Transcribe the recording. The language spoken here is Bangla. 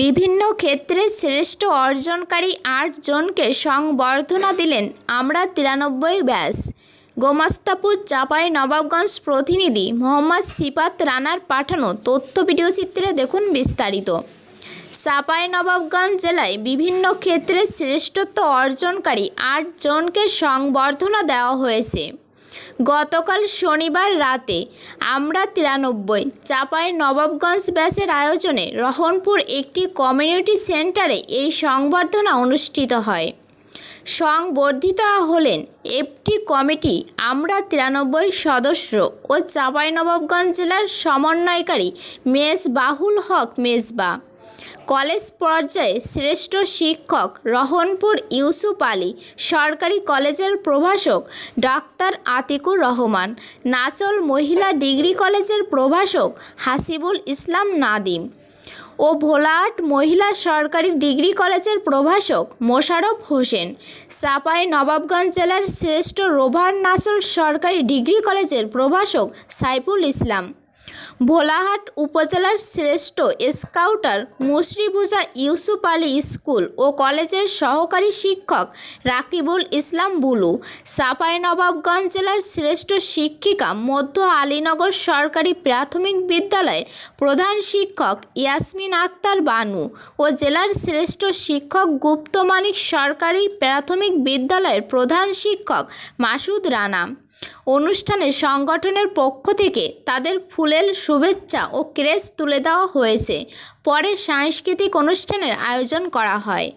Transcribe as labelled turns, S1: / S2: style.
S1: বিভিন্ন ক্ষেত্রে শ্রেষ্ঠ অর্জনকারী আট জনকে সংবর্ধনা দিলেন আমরা তিরানব্বই ব্যাস। গোমাস্তাপুর, চাপাই, নবাবগঞ্জ প্রতিনিধি মোহাম্মদ সিপাত রানার পাঠানো তথ্য ভিডিওচিত্রে দেখুন বিস্তারিত। চাপাই, নবাবগঞ্জ জেলায় বিভিন্ন ক্ষেত্রে শ্রেষ্ঠত্ব অর্জনকারী আট জনকে সংবর্ধনা দেওয়া হয়েছে। গতকাল শনিবার রাতে আমরা তিরানব্বই চাপাই নবাবগঞ্জ ব্যাসের আয়োজনে রহনপুর একটি কমিউনিটি সেন্টারে এই সংবর্ধনা অনুষ্ঠিত হয়। সংবর্ধিতরা হলেন এফটি কমিটি, আমরা তিরানব্বই সদস্য ও চাঁপাইনবাবগঞ্জ জেলার সমন্বয়কারী মেস বাহুল হক মেজবা। কলেজ পর্যায়ে শ্রেষ্ঠ শিক্ষক রহনপুর ইউসুফ আলী, সরকারি কলেজের প্রভাষক ডাক্তার আতিকুর রহমান, নাচল মহিলা ডিগ্রি কলেজের প্রভাষক হাসিবুল ইসলাম নাদিম ও ভোলাহাট মহিলা সরকারি ডিগ্রি কলেজের প্রভাষক মোশারফ হোসেন। চাপাই নবাবগঞ্জ জেলার শ্রেষ্ঠ রোভার নাচল সরকারি ডিগ্রি কলেজের প্রভাষক সাইফুল ইসলাম। ভোলাহাট উপজেলার শ্রেষ্ঠ স্কাউটার মুসরিভুজা ইউসুফ আলী স্কুল ও কলেজের সহকারী শিক্ষক রাকিবুল ইসলাম বুলু চাঁপাইনবাবগঞ্জ জেলার শ্রেষ্ঠ শিক্ষিকা মধ্য আলীনগর সরকারি প্রাথমিক বিদ্যালয়ের প্রধান শিক্ষক ইয়াসমিন আক্তার বানু ও জেলার শ্রেষ্ঠ শিক্ষক গুপ্তমানিক সরকারি প্রাথমিক বিদ্যালয়ের প্রধান শিক্ষক মাসুদ রানা। অনুষ্ঠানে সংগঠনের পক্ষ থেকে তাদের ফুলেল শুভেচ্ছা ও ক্রেস্ট তুলে দেওয়া হয়েছে। পরে সাংস্কৃতিক অনুষ্ঠানের আয়োজন করা হয়।